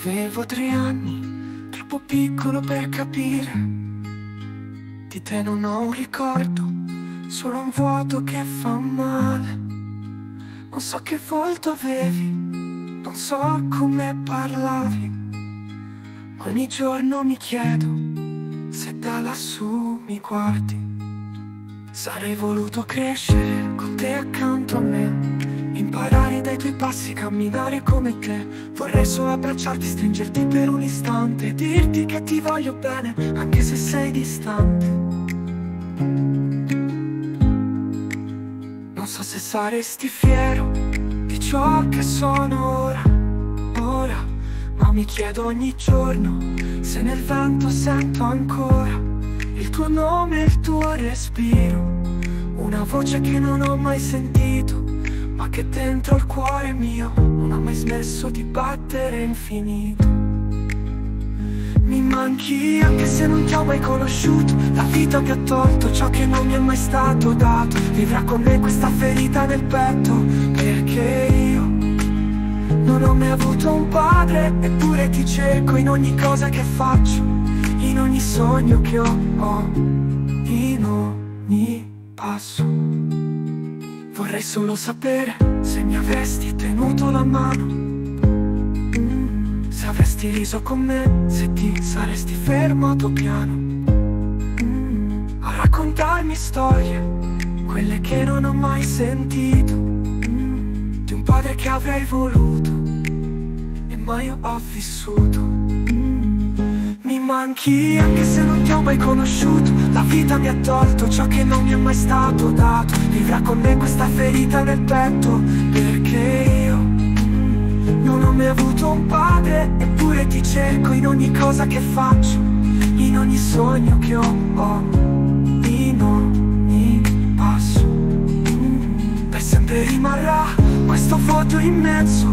Avevo tre anni, troppo piccolo per capire. Di te non ho un ricordo, solo un vuoto che fa male. Non so che volto avevi, non so come parlavi. Ogni giorno mi chiedo se da lassù mi guardi. Sarei voluto crescere con te accanto a me tuoi passi, camminare come te. Vorrei solo abbracciarti, stringerti per un istante Dirti che ti voglio bene, anche se sei distante. Non so se saresti fiero di ciò che sono ora, ora Ma mi chiedo ogni giorno se nel vento sento ancora Il tuo nome, il tuo respiro. Una voce che non ho mai sentito ma che dentro il cuore mio non ha mai smesso di battere infinito. Mi manchi anche se non ti ho mai conosciuto. La vita mi ha tolto ciò che non mi è mai stato dato. Vivrà con me questa ferita nel petto Perché io non ho mai avuto un padre. Eppure ti cerco in ogni cosa che faccio In ogni sogno che ho, In ogni passo Vorrei solo sapere se mi avresti tenuto la mano. Se avresti riso con me, se ti saresti fermato piano. A raccontarmi storie, quelle che non ho mai sentito. Di un padre che avrei voluto e mai ho vissuto. Manchi anche se mai conosciuto La vita mi ha tolto ciò che non mi è mai stato dato. Vivrà con me questa ferita nel petto Perché io non ho mai avuto un padre Eppure ti cerco in ogni cosa che faccio In ogni sogno che ho, ho In ogni passo. Per sempre rimarrà questo vuoto immenso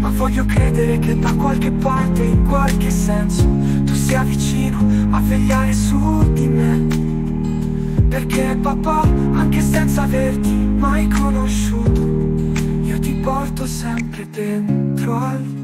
Ma voglio credere che da qualche parte, in qualche senso sia vicino a vegliare su di me. Perché papà, anche senza averti mai conosciuto Io ti porto sempre dentro al